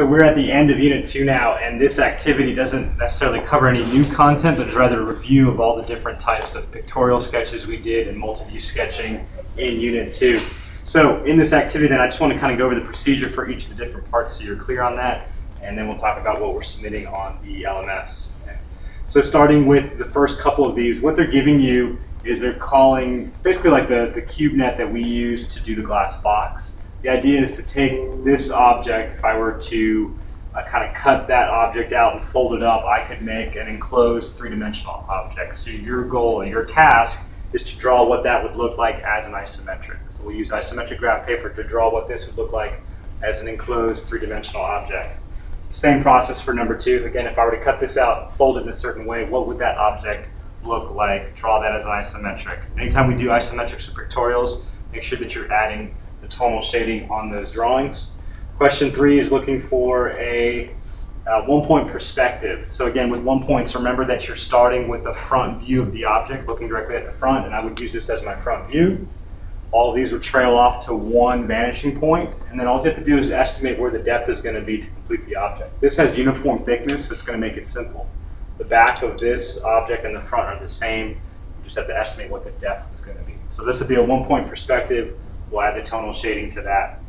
So we're at the end of Unit 2 now, and this activity doesn't necessarily cover any new content, but is rather a review of all the different types of pictorial sketches we did and multi-view sketching in Unit 2. So in this activity, then I just want to kind of go over the procedure for each of the different parts so you're clear on that, and then we'll talk about what we're submitting on the LMS. So starting with the first couple of these, what they're giving you is they're calling basically like the, the CubeNet that we use to do the glass box. The idea is to take this object, if I were to uh, kind of cut that object out and fold it up, I could make an enclosed three-dimensional object. So your goal, and your task, is to draw what that would look like as an isometric. So we'll use isometric graph paper to draw what this would look like as an enclosed three-dimensional object. It's the same process for number two. Again, if I were to cut this out, fold it in a certain way, what would that object look like? Draw that as an isometric. Anytime we do isometrics or pictorials, make sure that you're adding the tonal shading on those drawings. Question three is looking for a uh, one point perspective. So again, with one points, remember that you're starting with a front view of the object, looking directly at the front, and I would use this as my front view. All these would trail off to one vanishing point, and then all you have to do is estimate where the depth is going to be to complete the object. This has uniform thickness, so it's going to make it simple. The back of this object and the front are the same. You just have to estimate what the depth is going to be. So this would be a one point perspective. We'll add the tonal shading to that.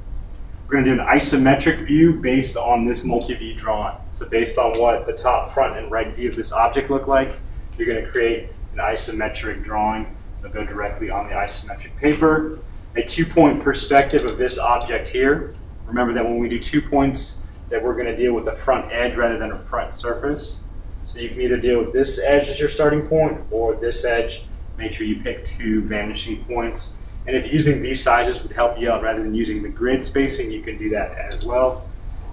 We're going to do an isometric view based on this multi-view drawing. So based on what the top, front, and right view of this object look like, you're going to create an isometric drawing. It'll go directly on the isometric paper. A two-point perspective of this object here. Remember that when we do two points, that we're going to deal with the front edge rather than a front surface. So you can either deal with this edge as your starting point or this edge. Make sure you pick two vanishing points and if using these sizes would help you out rather than using the grid spacing, you can do that as well.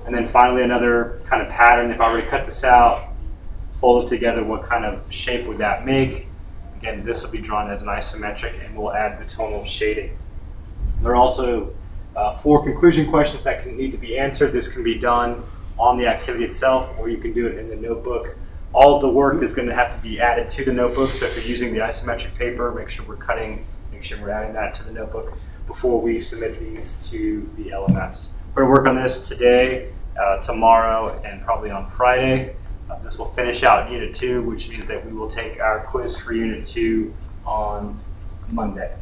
And then finally, another kind of pattern, if I were to cut this out, fold it together, what kind of shape would that make? Again, this will be drawn as an isometric and we'll add the tonal shading. There are also uh, four conclusion questions that can need to be answered. This can be done on the activity itself or you can do it in the notebook. All of the work is going to have to be added to the notebook. So if you're using the isometric paper, make sure we're cutting make sure we're adding that to the notebook before we submit these to the LMS. We're going to work on this today, uh, tomorrow, and probably on Friday. Uh, this will finish out Unit 2, which means that we will take our quiz for Unit 2 on Monday.